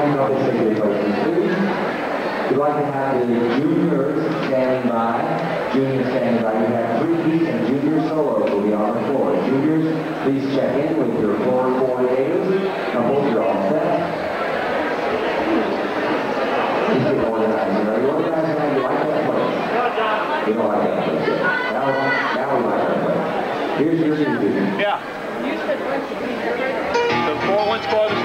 take your places, please. We'd like to have the juniors standing by. Juniors standing by. You have three piece and junior solos will be on the floor. Juniors, please check in with your floor coordinators. Now, both you're all set. Just get organized. Are you organized now? You like that place? You don't like that place. Now, now we like that place. Here's your junior. Yeah. The four ones for the.